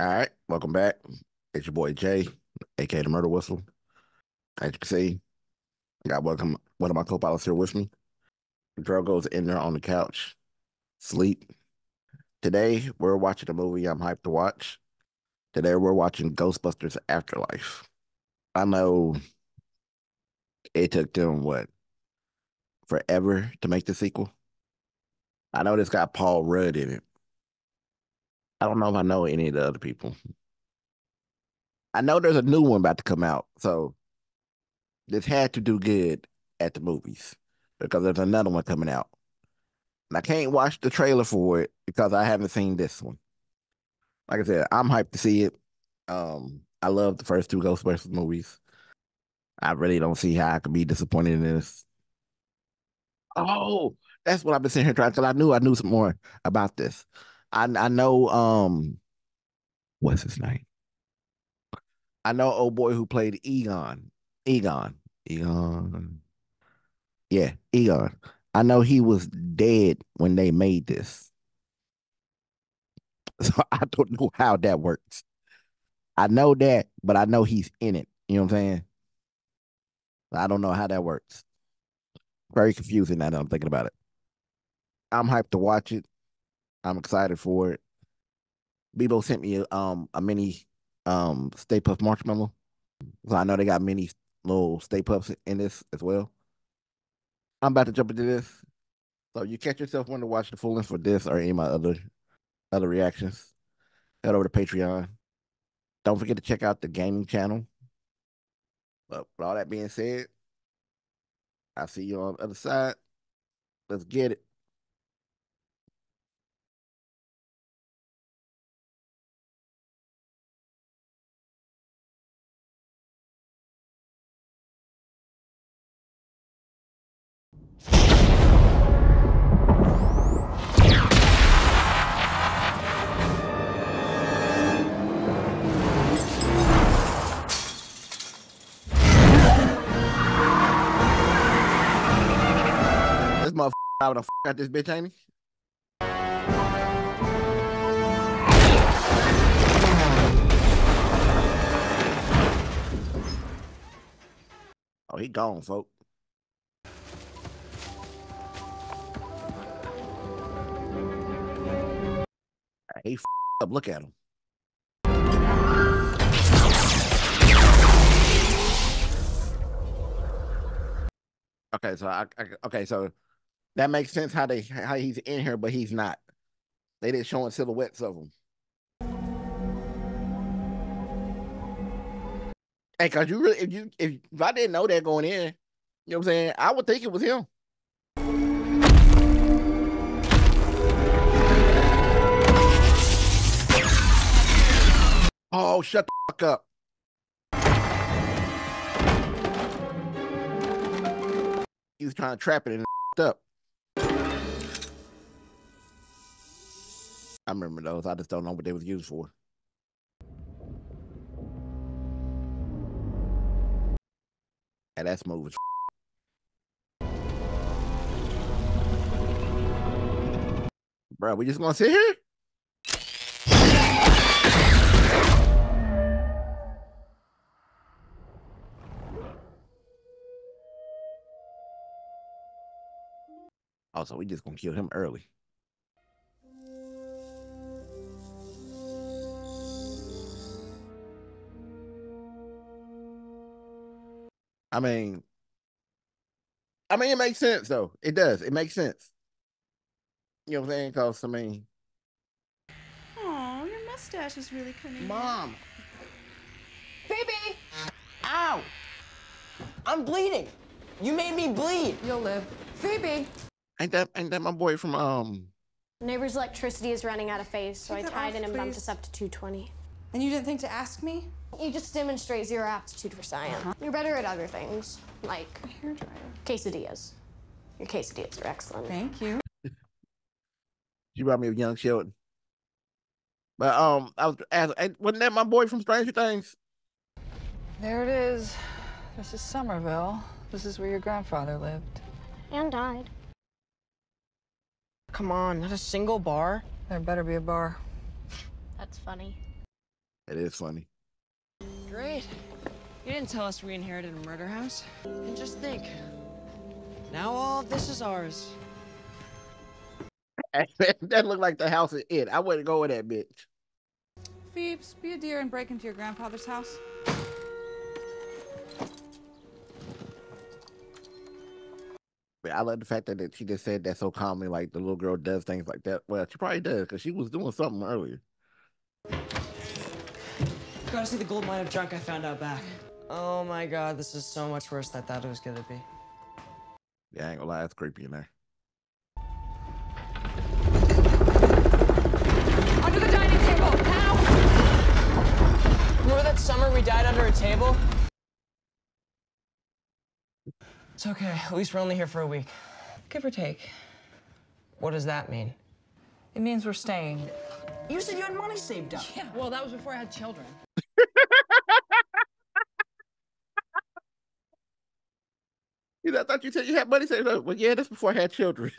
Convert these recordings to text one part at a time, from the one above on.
All right, welcome back. It's your boy Jay, aka the Murder Whistle. As you can see, I got welcome one of my co-pilots here with me. Drogo's in there on the couch, sleep. Today we're watching a movie I'm hyped to watch. Today we're watching Ghostbusters Afterlife. I know it took them what forever to make the sequel. I know this got Paul Rudd in it. I don't know if I know any of the other people. I know there's a new one about to come out, so this had to do good at the movies because there's another one coming out. And I can't watch the trailer for it because I haven't seen this one. Like I said, I'm hyped to see it. Um, I love the first two Ghostbusters movies. I really don't see how I could be disappointed in this. Oh, that's what I've been sitting here trying because I knew I knew some more about this. I I know um what's his name? I know old boy who played Egon. Egon. Egon. Yeah, Egon. I know he was dead when they made this. So I don't know how that works. I know that, but I know he's in it. You know what I'm saying? I don't know how that works. Very confusing now that I'm thinking about it. I'm hyped to watch it. I'm excited for it. Bebo sent me a, um a mini um Stay Puft marshmallow. So I know they got many little Stay Puffs in this as well. I'm about to jump into this. So you catch yourself wanting to watch the full length for this or any of my other other reactions, head over to Patreon. Don't forget to check out the gaming channel. But with all that being said, I'll see you on the other side. Let's get it. This motherfucker out the fuck this bitch, ain't he? Oh, he gone, folk. He up. Look at him. Okay, so I, I okay, so that makes sense how they how he's in here, but he's not. They didn't show silhouettes of him. Hey, cause you really if you if, if I didn't know that going in, you know what I'm saying, I would think it was him. Oh, shut the fuck up. He was trying to trap it and it up. I remember those. I just don't know what they was used for. And that's moving. Bro, we just gonna sit here? Also, we just gonna kill him early. I mean, I mean, it makes sense though. It does. It makes sense. You know what I'm saying? Cause I mean, Oh, your mustache is really coming. Mom. Baby! Ow! I'm bleeding. You made me bleed. You'll live. Phoebe! Ain't that ain't that my boy from um? Neighbor's electricity is running out of phase, so I Take that tied off, in and bumped us up to 220. And you didn't think to ask me? You just demonstrate zero aptitude for science. You're better at other things, like Hair dryer. quesadillas. Your quesadillas are excellent. Thank you. She brought me a young Sheldon. But um, I was asking, wasn't that my boy from Stranger Things? There it is. This is Summerville. This is where your grandfather lived. And died. Come on, not a single bar. There better be a bar. That's funny. It is funny. Great. You didn't tell us we inherited a murder house. And just think, now all of this is ours. that looked like the house is it. I wouldn't go in that bitch. Phoebes, be a dear and break into your grandfather's house. But I love the fact that, that she just said that so calmly, like the little girl does things like that. Well, she probably does because she was doing something earlier. Gotta see the gold mine of junk I found out back. Oh my god, this is so much worse than I thought it was gonna be. Yeah, I ain't gonna lie, it's creepy in there. Under the dining table, now! Remember that summer we died under a table? It's okay. At least we're only here for a week. Give or take. What does that mean? It means we're staying. You said you had money saved up. Yeah, well, that was before I had children. You know, I thought you said you had money saved up. Well, yeah, that's before I had children.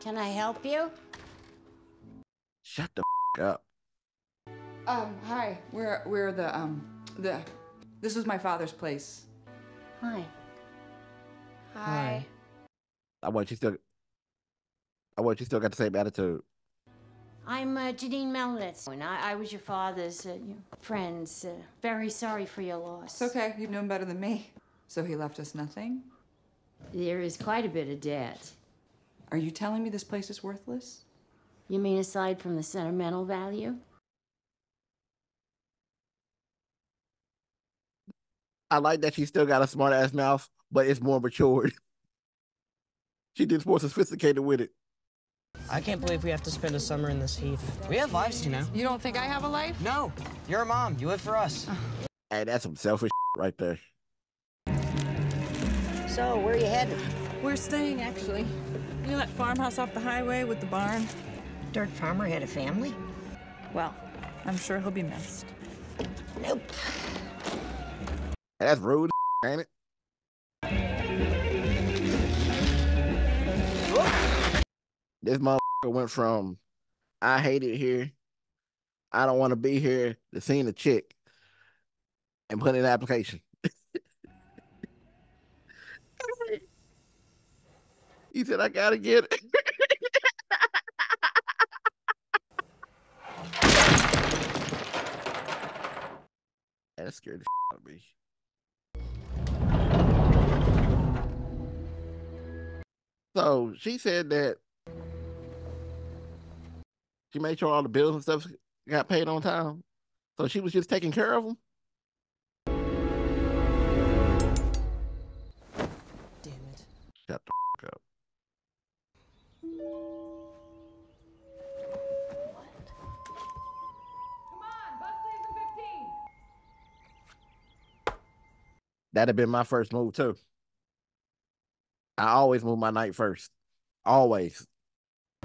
Can I help you? Shut the f- up. Um, hi. We're we're the um the this is my father's place. Hi. Hi. I want you still. I want you still got the same attitude. I'm uh, Janine Melnitz, and I, I was your father's uh, you know, friends. Uh, very sorry for your loss. It's okay. You've known better than me. So he left us nothing? There is quite a bit of debt. Are you telling me this place is worthless? You mean aside from the sentimental value? I like that she still got a smart ass mouth, but it's more matured. she did more sophisticated with it. I can't believe we have to spend a summer in this heat. We have lives, you know. You don't think I have a life? No, you're a mom. You live for us. Hey, that's some selfish right there. So, where are you headed? We're staying, actually. You know that farmhouse off the highway with the barn? Dirt farmer had a family? Well, I'm sure he'll be missed. Nope. That's rude, ain't it? This motherfucker went from I hate it here, I don't want to be here, to seeing a chick and put in an application. he said, I gotta get it. that scared the out of me. So she said that she made sure all the bills and stuff got paid on time. So she was just taking care of them. Damn it. Shut the f- up. Come on, bus leaves in 15. That'd have been my first move too. I always move my night first. Always.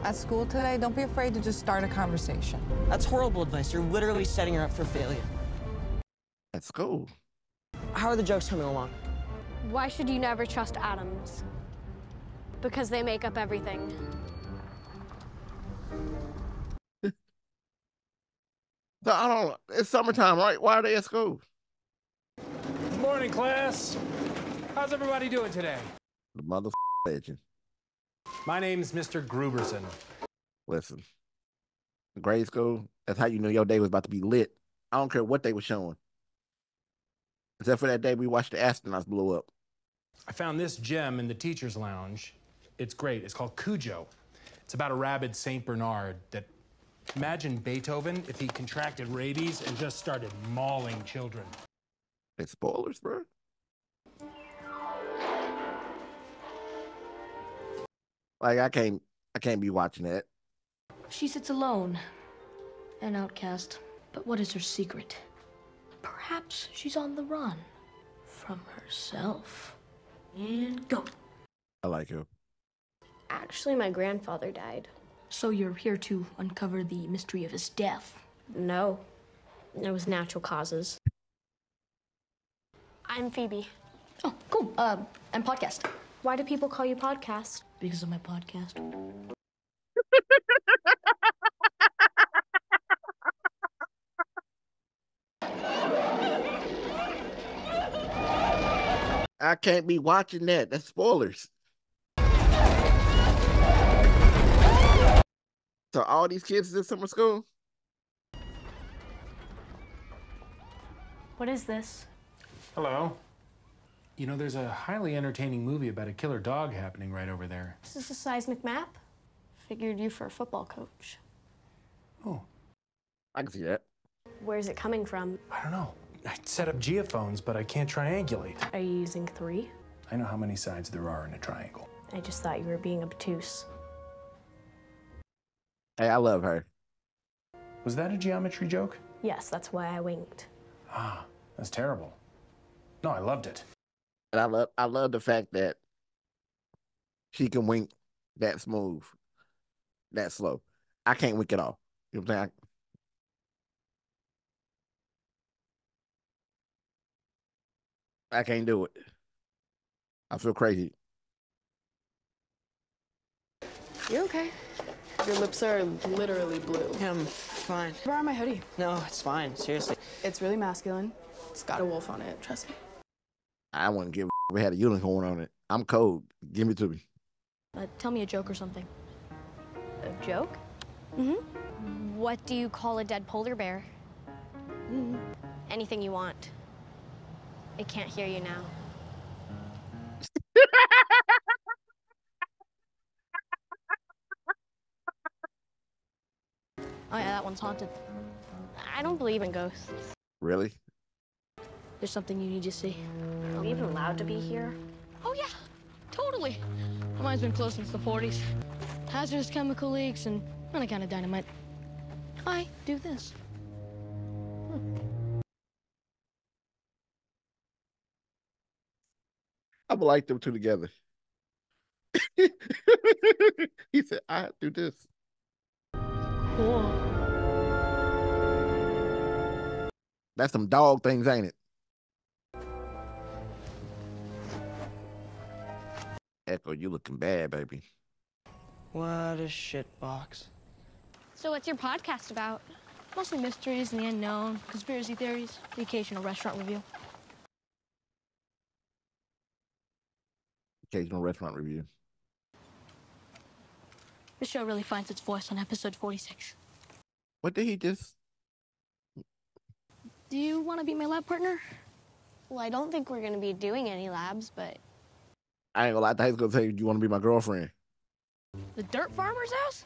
At school today, don't be afraid to just start a conversation. That's horrible advice. You're literally setting her up for failure. At school. How are the jokes coming along? Why should you never trust atoms? Because they make up everything. So I don't it's summertime, right? Why are they at school? Good morning, class. How's everybody doing today? The mother legend. My name's Mr. Grooberson. Listen. Grade school, that's how you knew your day was about to be lit. I don't care what they were showing. Except for that day we watched the astronauts blow up. I found this gem in the teacher's lounge. It's great. It's called Cujo. It's about a rabid St. Bernard that imagine Beethoven if he contracted rabies and just started mauling children. It's spoilers, bro. Like I can't I can't be watching that. She sits alone, an outcast. But what is her secret? Perhaps she's on the run from herself. And go. I like it. Actually, my grandfather died. So you're here to uncover the mystery of his death. No, it was natural causes. I'm Phoebe. Oh, cool. Uh, and podcast. Why do people call you podcast? Because of my podcast. I can't be watching that. That's spoilers. So all these kids in summer school? What is this? Hello. You know, there's a highly entertaining movie about a killer dog happening right over there. Is this a seismic map? Figured you for a football coach. Oh, I can see that. Where's it coming from? I don't know. I set up geophones, but I can't triangulate. Are you using three? I know how many sides there are in a triangle. I just thought you were being obtuse. Hey, I love her. Was that a geometry joke? Yes, that's why I winked. Ah, that's terrible. No, I loved it. And I love I love the fact that she can wink that smooth, that slow. I can't wink at all. You know what I'm saying? I, I can't do it. I feel crazy. You okay? Your lips are literally blue. Yeah, I'm fine. Borrow my hoodie. No, it's fine. Seriously. It's really masculine. It's got a wolf on it. Trust me. I wouldn't give a we had a unicorn on it. I'm cold. Give it to me. Uh, tell me a joke or something. A joke? Mm-hmm. What do you call a dead polar bear? Mm-hmm. Anything you want. It can't hear you now. Oh yeah, that one's haunted. I don't believe in ghosts. Really? There's something you need to see. Are we even allowed to be here? Oh yeah, totally. Mine's been closed since the 40s. Hazardous chemical leaks and any kind of dynamite. I do this. Hmm. I would like them two together. he said, I do this. Cool. That's some dog things, ain't it? Ecto, you looking bad, baby. What a shitbox. So what's your podcast about? Mostly mysteries and the unknown, conspiracy theories, the occasional restaurant review. Occasional restaurant review. This show really finds its voice on episode 46. What did he just? Do you want to be my lab partner? Well, I don't think we're going to be doing any labs, but I ain't gonna lie. I thought he was gonna say, "You want to be my girlfriend?" The dirt farmer's house?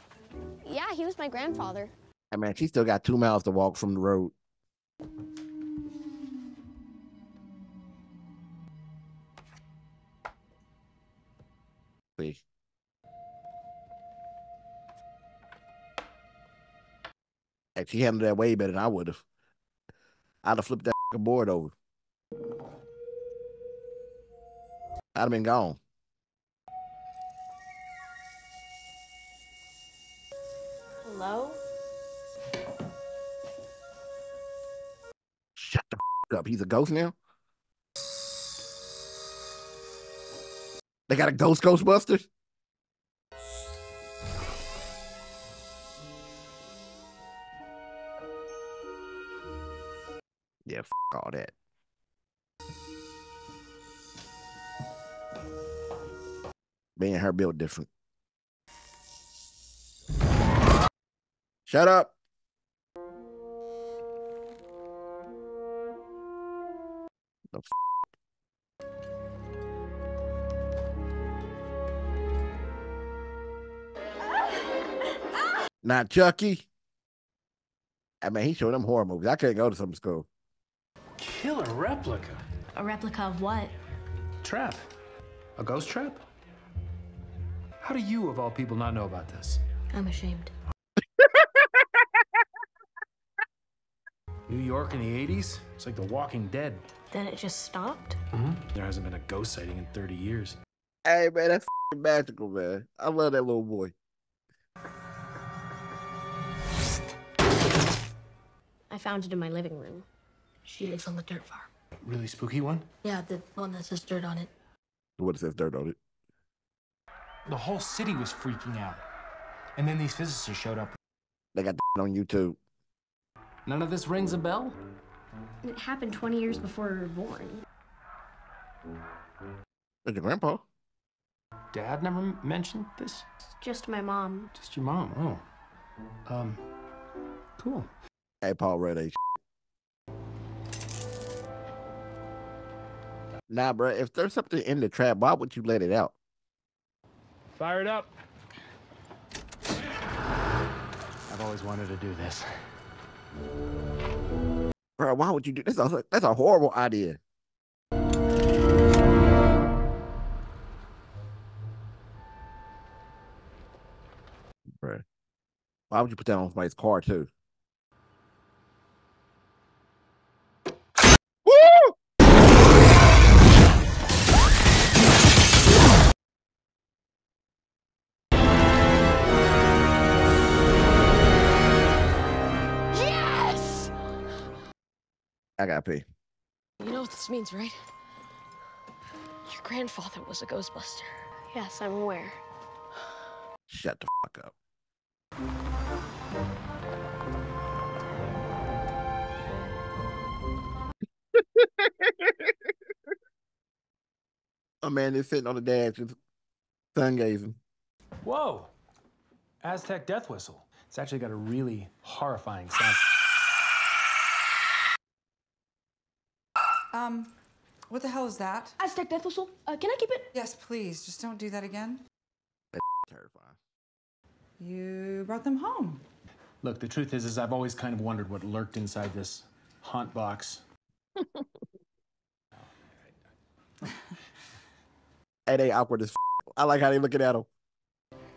yeah, he was my grandfather. Hey man, she still got two miles to walk from the road. See. Hey, she handled that way better than I would have. I'd have flipped that board over. I'd have been gone. Hello? Shut the up. He's a ghost now. They got a ghost Ghostbusters. Yeah, f- all that. Me and her built different. Shut up. The f- Not Chucky. I mean, he showed them horror movies. I couldn't go to some school. Killer replica. A replica of what? Trap. A ghost trap? How do you, of all people, not know about this? I'm ashamed. New York in the 80s? It's like The Walking Dead. Then it just stopped? Mm-hmm. There hasn't been a ghost sighting in 30 years. Hey, man, that's f***ing magical, man. I love that little boy. I found it in my living room. She lives on the dirt farm. Really spooky one? Yeah, the one that says dirt on it. What it says dirt on it. The whole city was freaking out. And then these physicists showed up. They got that on YouTube. None of this rings a bell? It happened 20 years before we were born. That's your grandpa. Dad never mentioned this? Just my mom. Just your mom. Oh. Um, cool. Hey, Paul Rudd ain't Nah, bro. If there's something in the trap, why would you let it out? Fire it up. I've always wanted to do this. Bro, why would you do this? That's a, that's a horrible idea. Bro, why would you put that on somebody's car too? I gotta pee. You know what this means, right? Your grandfather was a Ghostbuster. Yes, I'm aware. Shut the fuck up. A man is sitting on the dash just sun gazing. Whoa! Aztec death whistle. It's actually got a really horrifying sound. Um, what the hell is that? Aztec death whistle. Uh, can I keep it? Yes, please. Just don't do that again. That's Terrifying. You brought them home. Look, the truth is, is I've always kind of wondered what lurked inside this haunt box. Hey, they awkward as f- I like how they looking at him.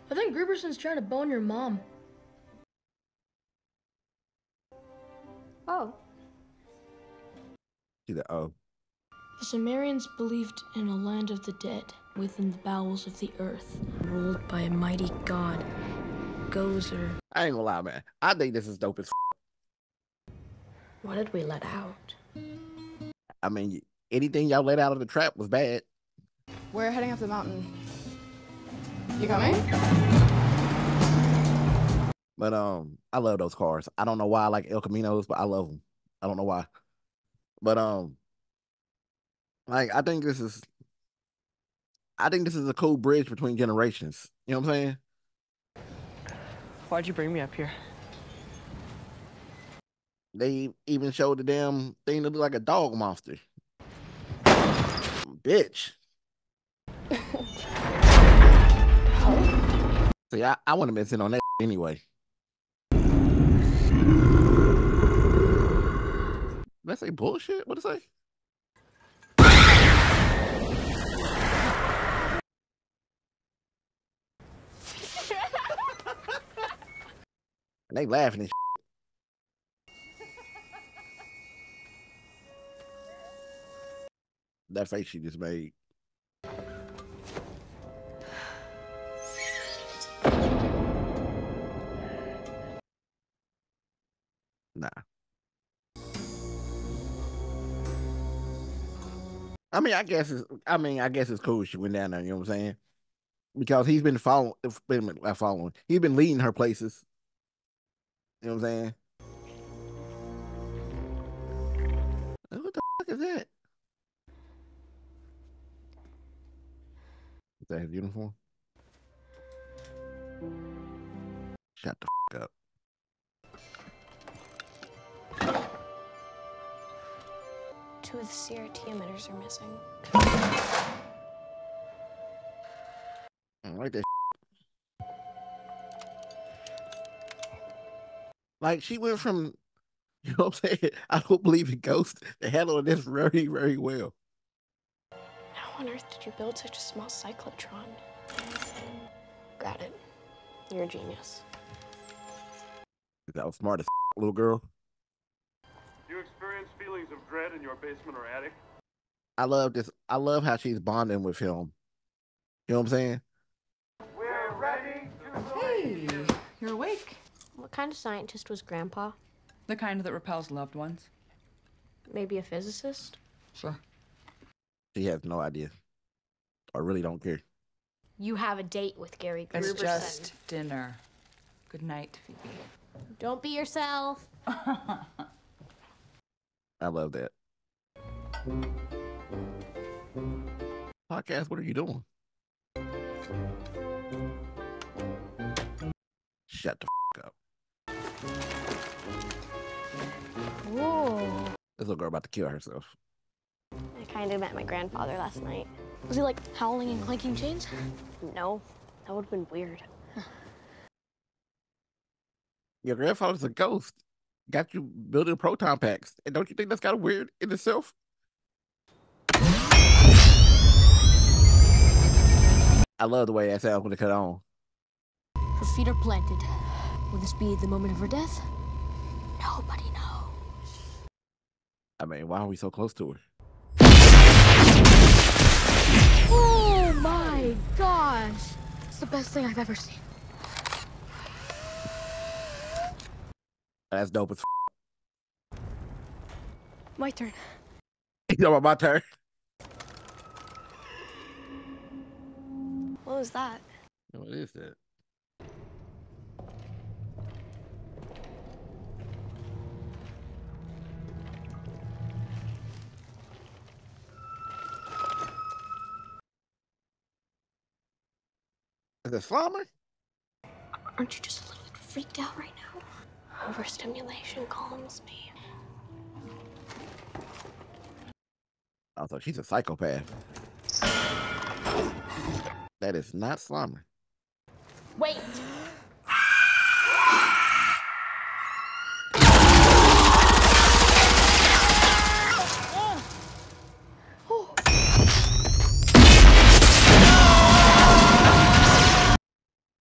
I think Grooberson's trying to bone your mom. Oh, See that? Oh, The Sumerians believed in a land of the dead within the bowels of the earth, ruled by a mighty god, Gozer. I ain't gonna lie, man. I think this is dope as. F- What did we let out? I mean, anything y'all let out of the trap was bad. We're heading up the mountain. You coming? But um, I love those cars. I don't know why I like El Caminos, but I love them. I don't know why. But um, like I think this is, I think this is a cool bridge between generations. You know what I'm saying? Why'd you bring me up here? They even showed the damn thing that looked like a dog monster. Bitch. See, I, I want to miss in on that anyway. Let's say bullshit. What to say? and they laughing that face she just made. I mean, I guess it's. I mean, I guess it's cool she went down there. You know what I'm saying? Because he's been following. Been following. He's been leading her places. You know what I'm saying? What the fuck is that? Is that his uniform? Shut the fuck up. Two of the CRT emitters are missing. I don't like that. Like she went from, you know what I'm saying? I don't believe in ghosts. They handled this very, very well. How on earth did you build such a small cyclotron? Got it. You're a genius. That was smart as little girl. Do experience feelings of dread in your basement or attic? I love this. I love how she's bonding with him. You know what I'm saying? We're ready to Hey, you're awake. What kind of scientist was Grandpa? The kind that repels loved ones. Maybe a physicist? Sure. She has no idea. I really don't care. You have a date with Gary Grooberson. It's just dinner. Good night, Phoebe. Don't be yourself. I love that. Podcast, what are you doing? Shut the f- up. Whoa. This little girl about to kill herself. I kind of met my grandfather last night. Was he like howling and clanking chains? No, that would have been weird. Your grandfather's a ghost. Got you building proton packs. And don't you think that's kind of weird in itself? I love the way that sounds when it cut on. Her feet are planted. Will this be the moment of her death? Nobody knows. I mean, why are we so close to her? Oh my gosh! It's the best thing I've ever seen. That's dope as f- My turn. You know about my turn? What was that? What is that? Is it Slimer? Aren't you just a little bit freaked out right now? Overstimulation calms me. Also, she's a psychopath. That is not Slimer. Wait!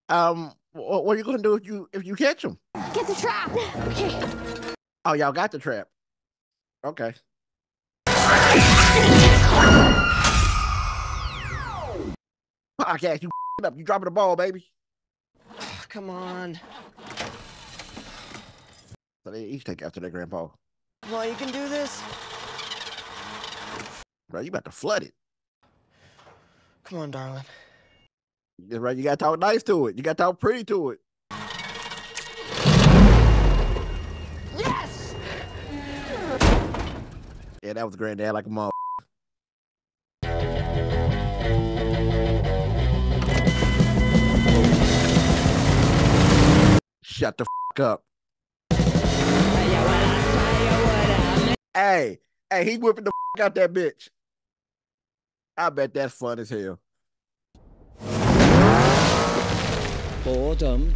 Um, wh- what are you gonna do if you if you catch him? Get the trap! Okay. Oh, y'all got the trap. Okay. Podcast, you up. You dropping the ball, baby. Come on. So they each take after their grandpa. Well, you can do this. Bro, you about to flood it. Come on, darling. Right, you gotta talk nice to it. You gotta talk pretty to it. Yes! Yeah, that was granddad like a mother. Shut the f- up. Hey, hey, he whipping the f- out that bitch. I bet that's fun as hell. Boredom.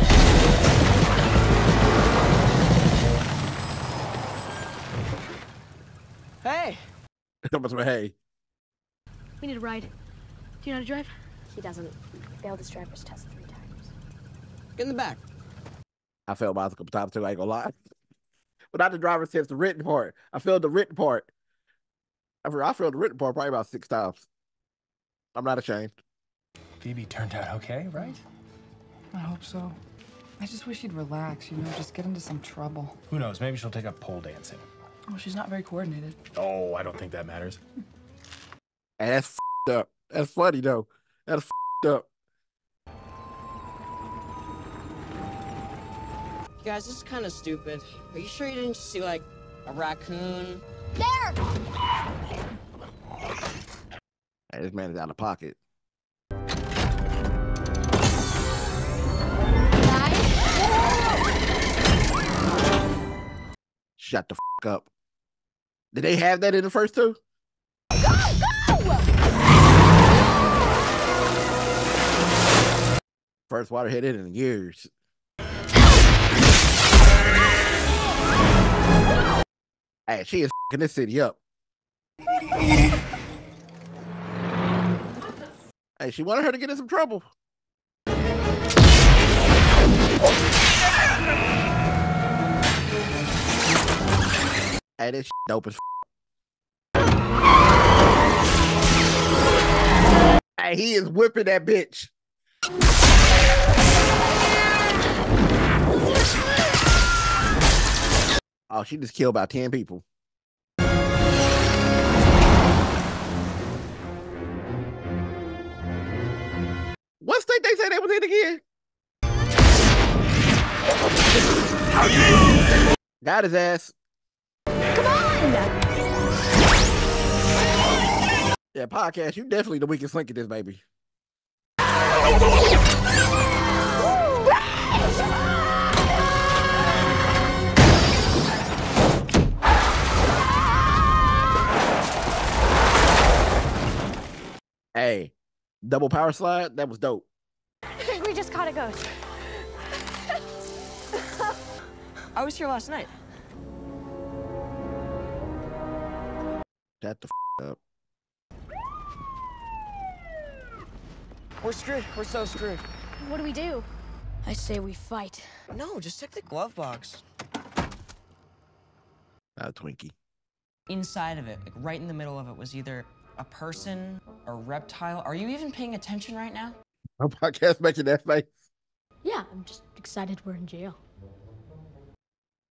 Hey! Someone say, hey, We need a ride. Do you know how to drive? He doesn't. Failed his driver's test three times. Get in the back. I failed mine a couple times too. I ain't gonna lie. But not the driver's test, the written part. I failed the written part. I failed, I failed the written part probably about six times. I'm not ashamed. Phoebe turned out okay, right? I hope so. I just wish she'd relax, you know, just get into some trouble. Who knows? Maybe she'll take up pole dancing. Oh, she's not very coordinated. Oh, I don't think that matters. And that's f***ed up. That's funny though. That's f***ed up. You guys, this is kind of stupid. Are you sure you didn't see, like, a raccoon? There! Hey, this man is out of pocket. Shut the f- up. Did they have that in the first two? Go, go! First water hit it in years. Hey, she is fing this city up. Hey, she wanted her to get in some trouble. Hey, this dope as Hey, he is whipping that bitch. Oh, she just killed about 10 people. What state they say they was in again? Got his ass. Yeah, podcast. You definitely the weakest link in this baby. Hey, double power slide. That was dope. I think we just caught a ghost. I was here last night. Shut the f- up. We're screwed. We're so screwed. What do we do? I say we fight. No, just check the glove box. Not a Twinkie. Inside of it, like right in the middle of it, was either a person, a reptile. Are you even paying attention right now? Our podcast making that face. Yeah, I'm just excited we're in jail.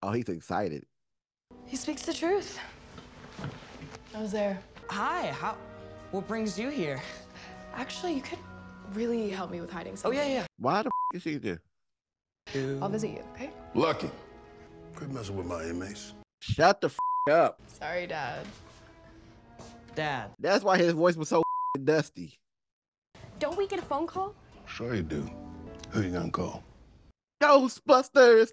Oh, he's excited. He speaks the truth. I was there. Hi. How? What brings you here? Actually, you could really help me with hiding Oh something. yeah, yeah. Why the f- is he there? I'll visit you, okay? Lucky. Quit messing with my inmates. Shut the f- up. Sorry, Dad. Dad. That's why his voice was so dusty. Don't we get a phone call? Sure you do. Who you gonna call? Ghostbusters.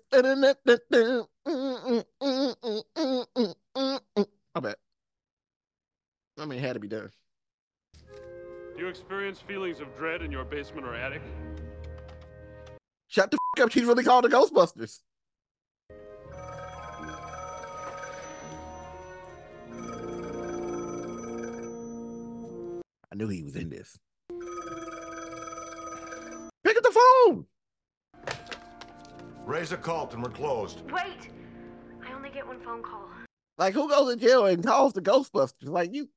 I bet. I mean, it had to be done. Do you experience feelings of dread in your basement or attic? Shut the f- up. She's really called the Ghostbusters. I knew he was in this. Pick up the phone. Raise a and we're closed. Wait! I only get one phone call. Like, who goes to jail and calls the Ghostbusters? Like, you,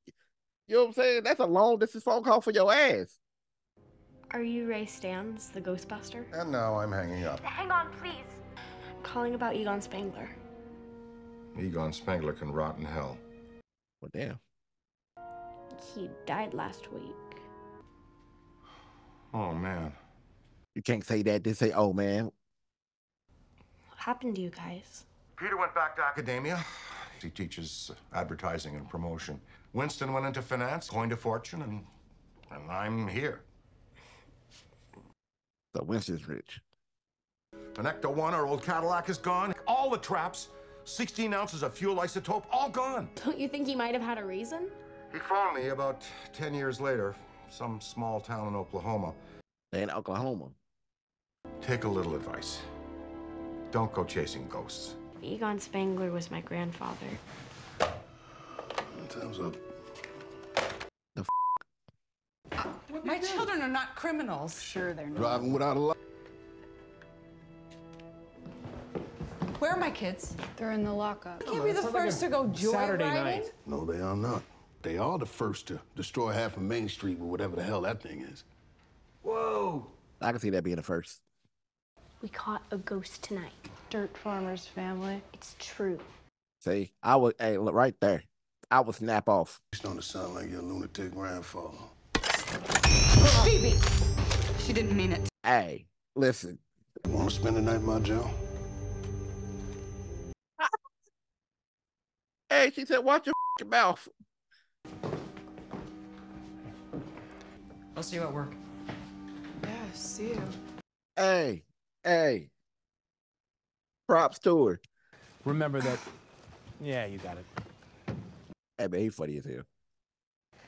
you know what I'm saying? That's a long distance phone call for your ass. Are you Ray Stantz, the Ghostbuster? Uh, and now I'm hanging up. Hang on, please. I'm Calling about Egon Spengler. Egon Spengler can rot in hell. Well, damn. He died last week. Oh, man. You can't say that. They say, oh, man. What happened to you guys? Peter went back to academia. He teaches advertising and promotion. Winston went into finance, coined a fortune, and, and I'm here. So Winston's rich. An Ecto 1, our old Cadillac, is gone. All the traps, 16 ounces of fuel isotope, all gone. Don't you think he might have had a reason? He found me about 10 years later, some small town in Oklahoma. In Oklahoma. Take a little advice. Don't go chasing ghosts. Egon Spengler was my grandfather. Time's up. Uh, my children are not criminals. Sure, they're not. Driving without a license. Where are my kids? They're in the lockup. Can't be the first to go joyriding. Saturday night. No, they are not. They are the first to destroy half of Main Street with whatever the hell that thing is. Whoa. I can see that being the first. We caught a ghost tonight. Dirt farmer's family. It's true. See, I was hey, look right there. I would snap off. You starting to sound like your lunatic grandfather. Phoebe! She didn't mean it. Hey, listen. Want to spend the night, in my Joe? Hey, she said, watch your f***ing mouth. I'll see you at work. Yeah, see you. Hey, hey. Props to her. Remember that. Yeah, you got it. Hey, man, he funny as hell.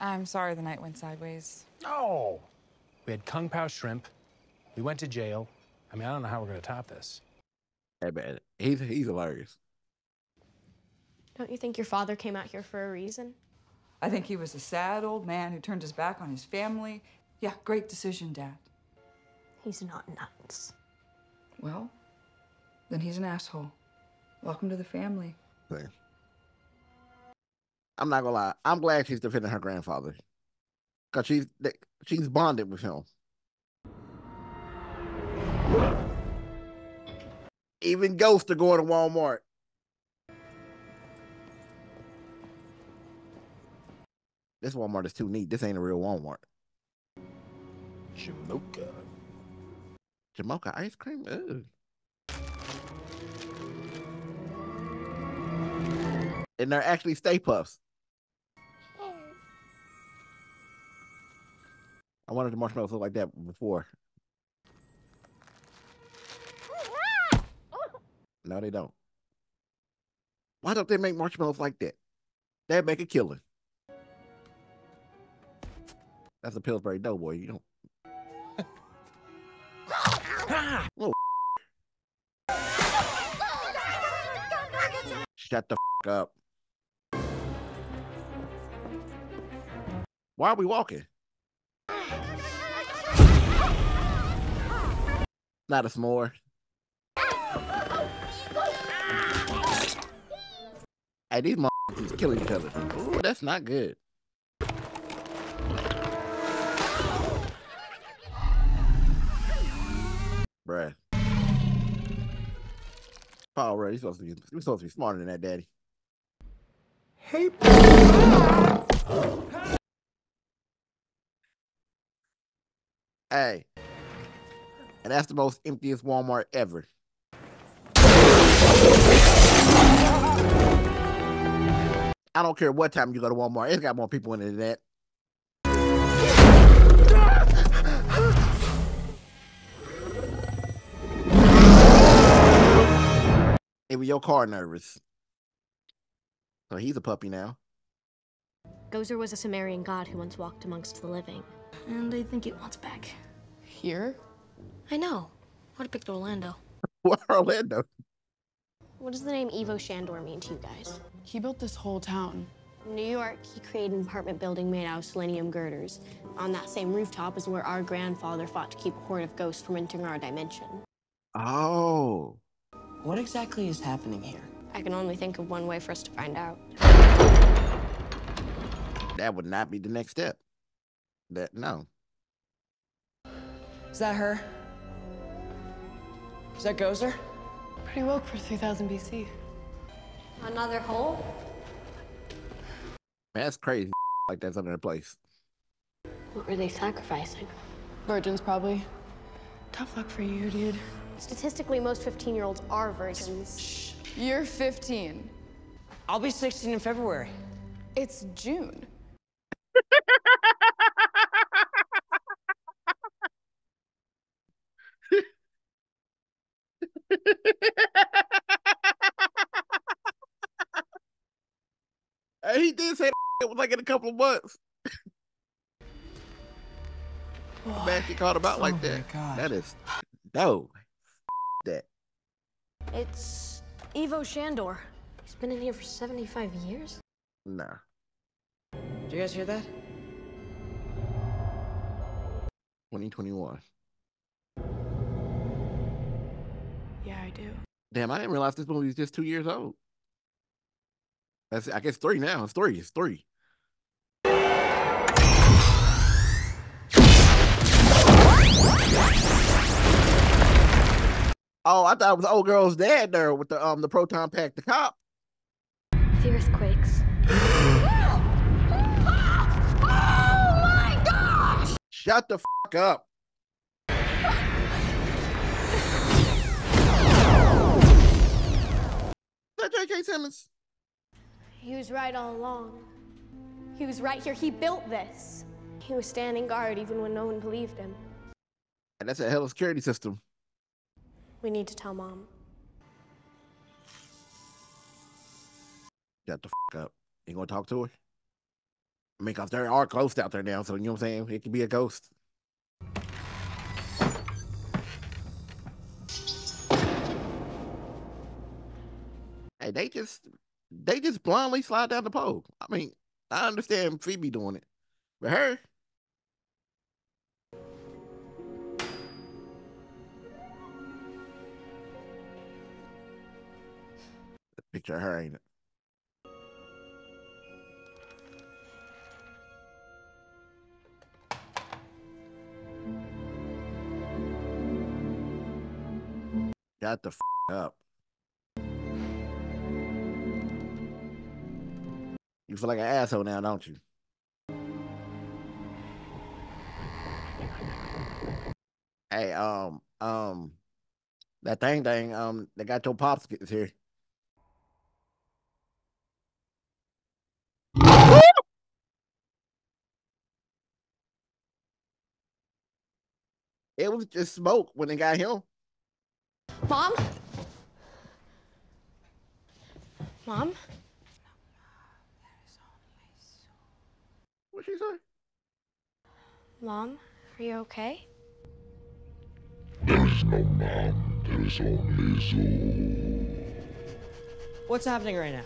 I'm sorry the night went sideways. No. We had Kung Pao shrimp. We went to jail. I mean, I don't know how we're going to top this. Hey, man, he's, he's hilarious. Don't you think your father came out here for a reason? I think he was a sad old man who turned his back on his family. Yeah, great decision, Dad. He's not nuts. Well, then he's an asshole. Welcome to the family. Thing. I'm not gonna lie. I'm glad she's defending her grandfather. Cause she's she's bonded with him. Even ghosts are going to Walmart. This Walmart is too neat. This ain't a real Walmart. Jamocha. Jamocha ice cream? Ugh. And they're actually Stay Puffs. I wanted the marshmallows look like that before. No, they don't. Why don't they make marshmallows like that? That'd make a killing. That's a Pillsbury Doughboy. You don't. Shut the up. Why are we walking? Not a s'more. Hey, these motherfuckers is killing each other. Ooh, that's not good. Bruh. Paul Rudd, he's supposed to be he's supposed to be smarter than that, daddy. Hey, Hey. And that's the most emptiest Walmart ever. I don't care what time you go to Walmart, it's got more people in it than that. It was your car nervous. So he's a puppy now. Gozer was a Sumerian god who once walked amongst the living. And I think it wants back. Here? I know. Would have picked Orlando. What Orlando? What does the name Ivo Shandor mean to you guys? He built this whole town. In New York, he created an apartment building made out of selenium girders. On that same rooftop is where our grandfather fought to keep a horde of ghosts from entering our dimension. Oh. What exactly is happening here? I can only think of one way for us to find out. That would not be the next step. That no. Is that her? Is that Gozer? Pretty woke for 3000 BC. Another hole? Man, that's crazy. Like that's under their place. What were they sacrificing? Virgins, probably. Tough luck for you, dude. Statistically, most 15 year olds are virgins. Shh. You're 15. I'll be 16 in February. It's June. Hey, he did say it was like in a couple of months. Man, she called about out like oh, that. That is no. That. It's Ivo Shandor. He's been in here for 75 years. Nah. Did you guys hear that? 2021. Yeah, I do. Damn, I didn't realize this movie was just two years old. That's I guess three now. It's three. It's three. Oh, I thought it was old girl's dad there with the um the proton pack, the cop. The earthquakes. Shut the fuck up. J.K. Simmons? He was right all along. He was right here. He built this. He was standing guard even when no one believed him. And that's a hell of a security system. We need to tell mom. Shut the fuck up. You gonna talk to her? I mean, cause there are ghosts out there now, so you know what I'm saying? It could be a ghost. Hey, they just they just blindly slide down the pole. I mean, I understand Phoebe doing it, but her. Picture of her, ain't it? Got the f up. You feel like an asshole now, don't you? Hey, um, um, that thing, thing, um, they got your pops gets here. It was just smoke when they got him. Mom? Mom? What she say? Mom, are you okay? There is no mom, there is only Zuul. What's happening right now?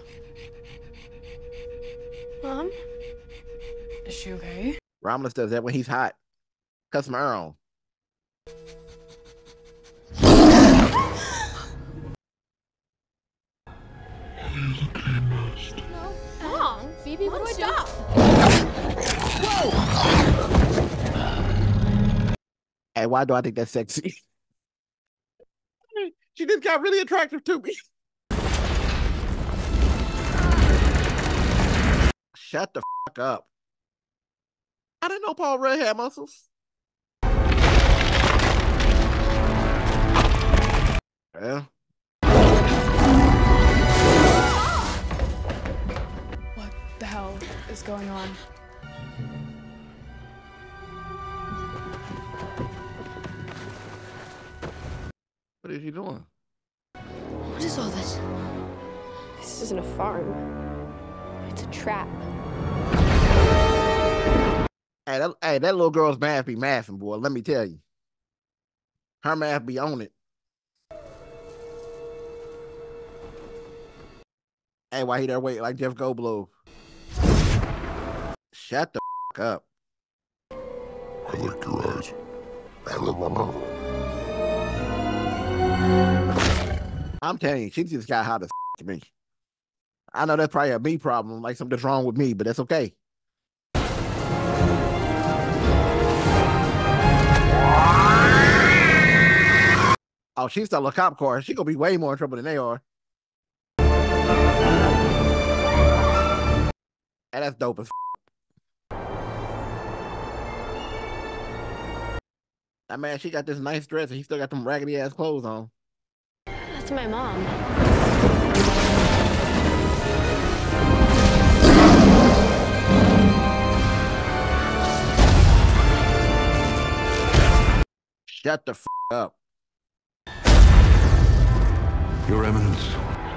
Mom? Is she okay? Romulus does that when he's hot. Cuts my on. Mom, Phoebe, Mom, what stop. Hey, why do I think that's sexy? she just got really attractive to me. Shut the fuck up. I didn't know Paul Rudd had muscles. Yeah. What the hell is going on? What is he doing? What is all this? This isn't a farm. It's a trap. Hey, that, hey, that little girl's math be mathing, boy. Let me tell you. Her math be on it. Hey, why he there waiting like Jeff Goldblum? Shut the fuck up. I like your eyes. I'm telling you, she just got hot as to me. I know that's probably a me problem, like something's wrong with me, but that's okay. Oh, she's still a cop car. She gonna be way more in trouble than they are. And that's dope as That man, she got this nice dress and he still got them raggedy ass clothes on. That's my mom. Shut the f up. Your Eminence,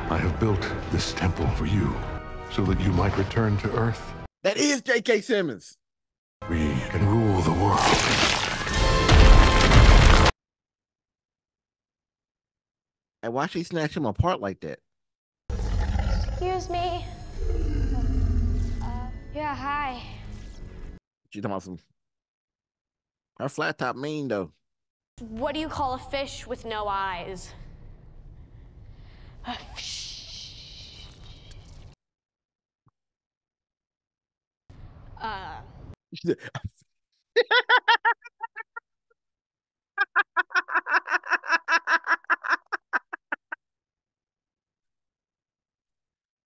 I have built this temple for you so that you might return to Earth. That is J.K. Simmons. We can rule the world. And why she snatch him apart like that? Excuse me. Uh, yeah, hi. She talking about some. Her flat top mean though. What do you call a fish with no eyes? Uh,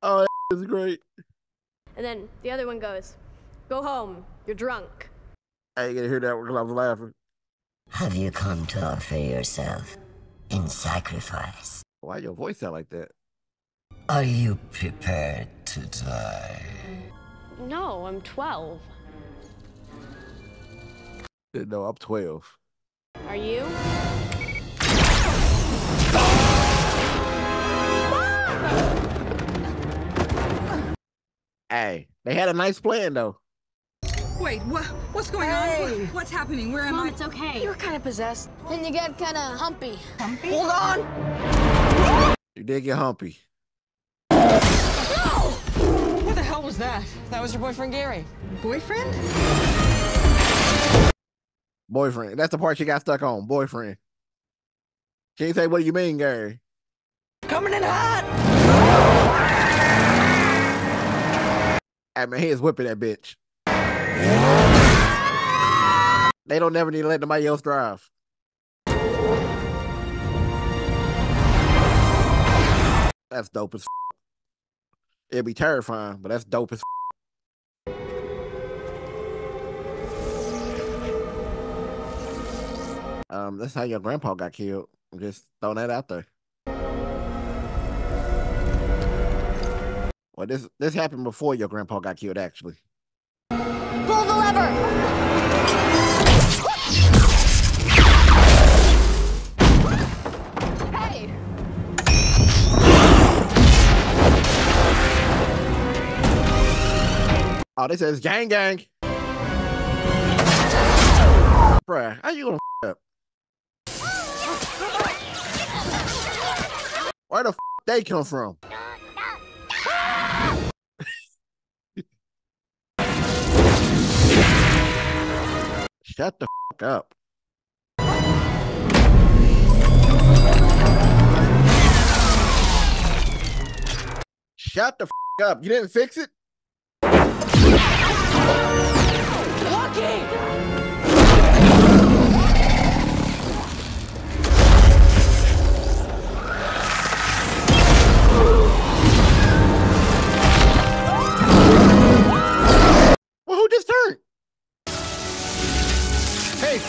oh, that is great. and then the other one goes, "Go home. You're drunk." I ain't gonna hear that because I was laughing. Have you come to offer yourself in sacrifice? Why your voice sound like that? Are you prepared to die? No, I'm 12. No, I'm 12. Are you? Hey, they had a nice plan though. Wait, what? What's going on? What- What's happening? Where am Mom, I? it's okay. You were kind of possessed. Then you get kind of humpy. Humpy? Hold on. You did get humpy. What the hell was that? That was your boyfriend Gary. Boyfriend? Boyfriend. That's the part she got stuck on. Boyfriend. She you say, what do you mean, Gary? Coming in hot! I mean, he is whipping that bitch. They don't never need to let nobody else drive. That's dope as f- It'd be terrifying, but that's dope as f- Um, that's how your grandpa got killed. I'm just throwing that out there. Well, this this happened before your grandpa got killed, actually. Pull the lever. Hey. Oh, this is gang gang. Bruh, how you gonna up? Where the f they come from? Shut the f- up. Shut the f- up. You didn't fix it?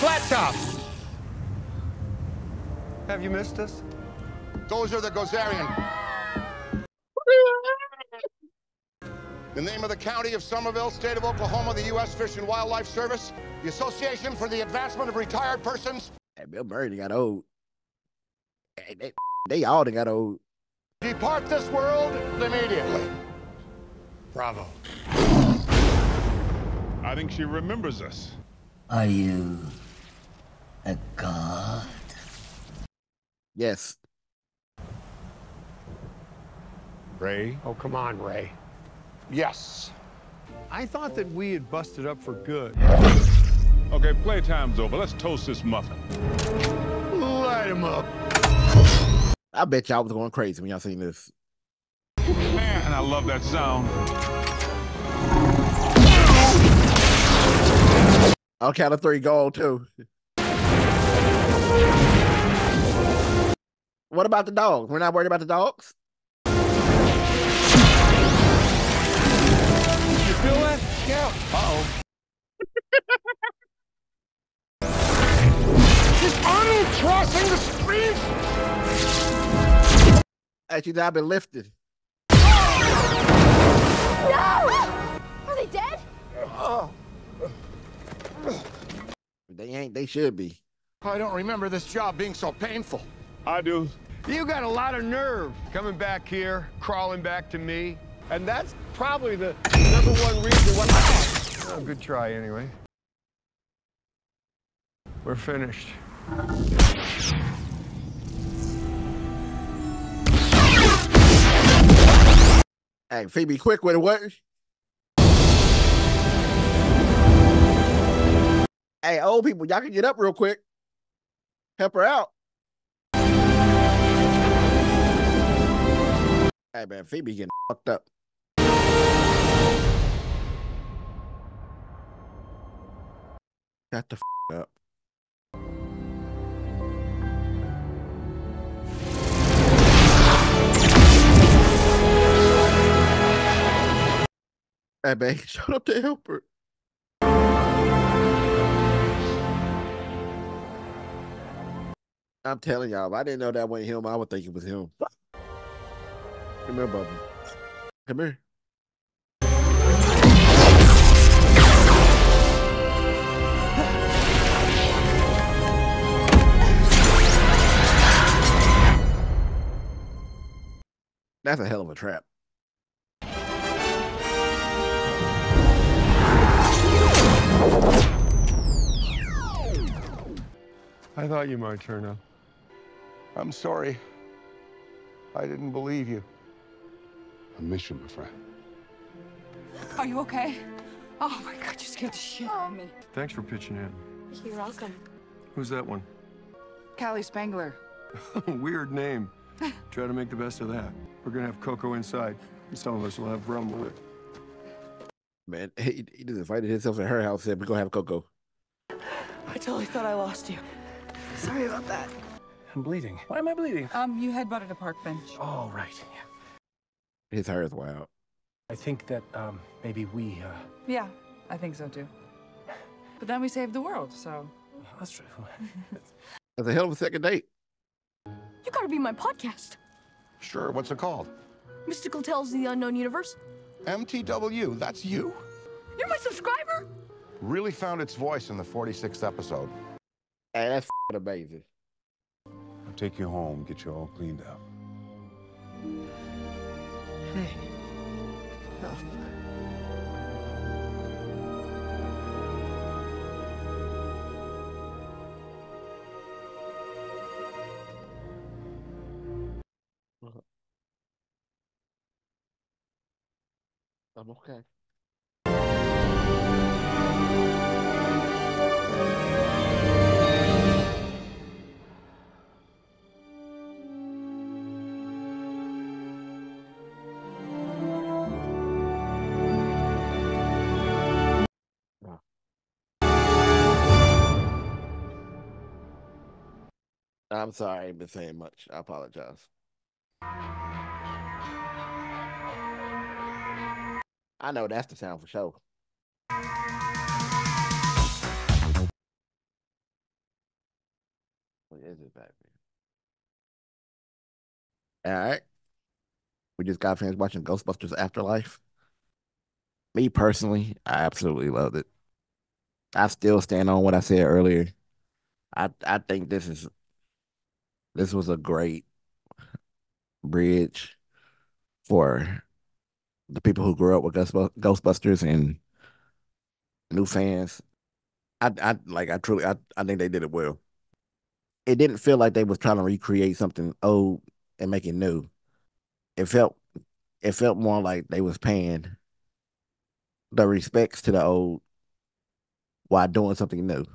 Flat Top! Have you missed us? Those are the Gozerian. The name of the county of Summerville, state of Oklahoma, the U.S. Fish and Wildlife Service, the Association for the Advancement of Retired Persons. Hey, Bill Murray done got old. Hey, they, they all done got old. Depart this world immediately. Bravo. I think she remembers us. Are you uh, a god? Yes. Ray? Oh, come on, Ray. Yes. I thought that we had busted up for good. Okay, playtime's over. Let's toast this muffin. Light him up. I bet y'all was going crazy when y'all seen this. Man, I love that sound. I'll count of three gold too. What about the dogs? We're not worried about the dogs? You feel that? Yeah. Uh-oh. Is Arnold crossing the street? Actually, now been lifted. No! Are they dead? They ain't. They should be. I don't remember this job being so painful. I do. You got a lot of nerve coming back here, crawling back to me. And that's probably the number one reason why. Oh, good try, anyway. We're finished. Hey, Phoebe, quick with it. What? Hey, old people, y'all can get up real quick. Help her out. Hey, man, Phoebe getting fucked up. Shut the up. Hey, man, shut up to help her. I'm telling y'all, I didn't know that wasn't him, I would think it was him. Come here, Bubba. Come here. That's a hell of a trap. I thought you might turn up. I'm sorry. I didn't believe you. I miss you, my friend. Are you okay? Oh my god, you scared the shit out of me. Thanks for pitching in. You're welcome. Who's that one? Callie Spengler. Weird name. Try to make the best of that. We're gonna have Coco inside. and Some of us will have rum with it. Man, he, he just invited himself at her house. Said we're gonna have Coco. I totally thought I lost you. Sorry about that. I'm bleeding. Why am I bleeding? Um, you headbutted a park bench. Oh, right. Yeah. His hair is wild. I think that um, maybe we. Uh, Yeah, I think so too. But then we saved the world, so. that's true. That's a hell of a second date. You gotta be my podcast. Sure, what's it called? Mystical Tales of the Unknown Universe. MTW, that's you? You're my subscriber? Really found its voice in the 46th episode. Hey, that's f***ing amazing take you home, get you all cleaned up. Hey. Oh. Help. Vamos okay. I'm sorry, I ain't been saying much. I apologize. I know that's the sound for sure. What is it there? All right. We just got fans watching Ghostbusters Afterlife. Me personally, I absolutely loved it. I still stand on what I said earlier. I I think this is this was a great bridge for the people who grew up with Ghostbusters and new fans. I I like I truly I, I think they did it well. It didn't feel like they was trying to recreate something old and make it new. It felt it felt more like they was paying the respects to the old while doing something new.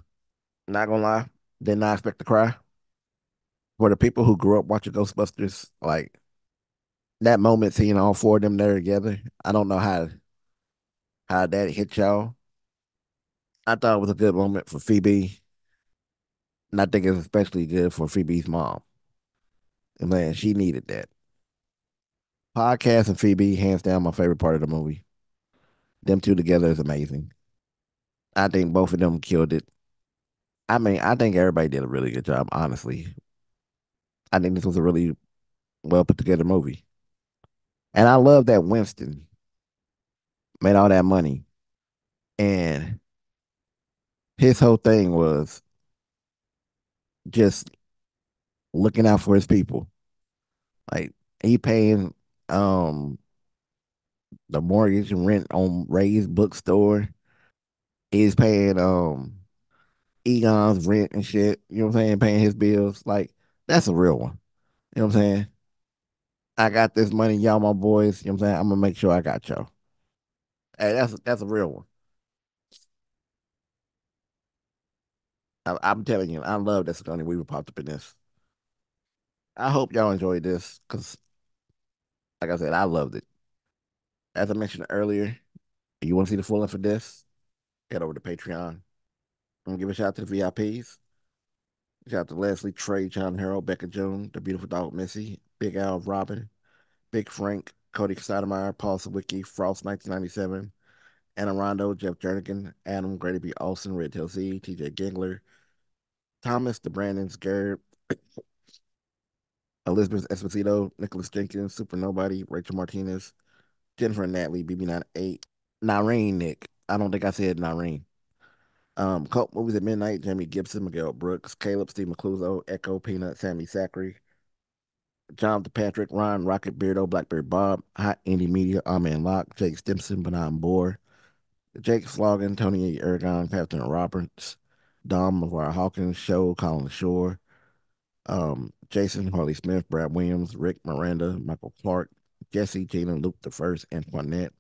Not gonna lie, did not expect to cry. For the people who grew up watching Ghostbusters, like that moment seeing all four of them there together, I don't know how how that hit y'all. I thought it was a good moment for Phoebe. And I think it's especially good for Phoebe's mom. And man, she needed that. Podcast and Phoebe, hands down, my favorite part of the movie. Them two together is amazing. I think both of them killed it. I mean, I think everybody did a really good job, honestly. I think this was a really well put together movie. And I love that Winston made all that money. And his whole thing was just looking out for his people. Like he paying um the mortgage and rent on Ray's bookstore. He's paying um Egon's rent and shit. You know what I'm saying? Paying his bills. Like that's a real one. You know what I'm saying? I got this money, y'all my boys. You know what I'm saying? I'm gonna make sure I got y'all. Hey, that's that's a real one. I, am telling you, I love that Sigourney Weaver popped up in this. I hope y'all enjoyed this because, like I said, I loved it. As I mentioned earlier, you want to see the full length of this, head over to Patreon. I'm gonna give a shout out to the VIPs. Shout out to Leslie, Trey, John Harold, Becca June, the beautiful dog Missy, Big Al, Robin, Big Frank, Cody Stoudemire, Paul Sawicki, Frost 1997, Anna Rondo, Jeff Jernigan, Adam, Grady B. Olson, Red Tail Z, TJ Gingler, Thomas, the Brandons, Garrett, Elizabeth Esposito, Nicholas Jenkins, Super Nobody, Rachel Martinez, Jennifer Natalie, BB98, Nareen Nick. I don't think I said Nareen. Um, Cult Movies at Midnight, Jamie Gibson, Miguel Brooks, Caleb, Steve McCluso, Echo, Peanut, Sammy Sacri, John Patrick, Ron, Rocket Beardo, Blackberry Bob, Hot Indie Media, Amen Locke, Jake Stimson, Benon Boar, Jake Slogan, Tony Aragon, Captain Roberts, Dom McGuire Hawkins, Show, Colin Shore, um, Jason Harley Smith, Brad Williams, Rick Miranda, Michael Clark, Jesse, Gina, Luke the First, Antoinette,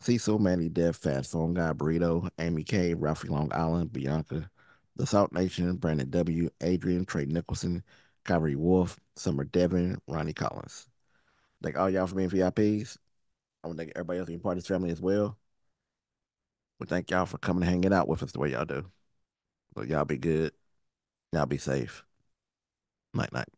Cecil, Manny Death, Fast Phone Guy, Burrito, Amy K, Ralphie Long Island, Bianca, The Salt Nation, Brandon W, Adrian, Trey Nicholson, Kyrie Wolf, Summer Devin, Ronnie Collins. Thank all y'all for being VIPs. I want to thank everybody else being part of this family as well. We thank y'all for coming and hanging out with us the way y'all do. But y'all be good. Y'all be safe. Night night.